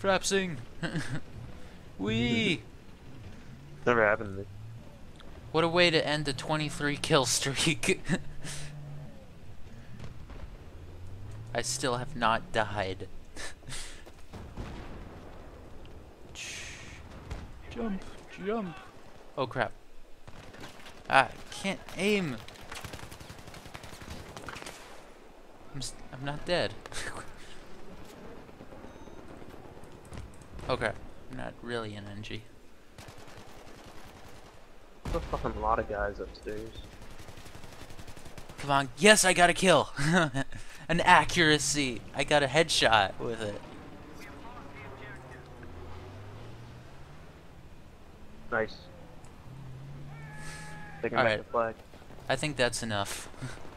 Frapsing. Wee. Never happened to me. What a way to end a 23 kill streak. I still have not died. jump, jump. Oh crap. Ah, can't aim. I'm, s I'm not dead. Okay, not really an NG. There's a fucking lot of guys upstairs. Come on, yes, I got a kill. An accuracy. I got a headshot with it. Nice. All right. the flag. I think that's enough.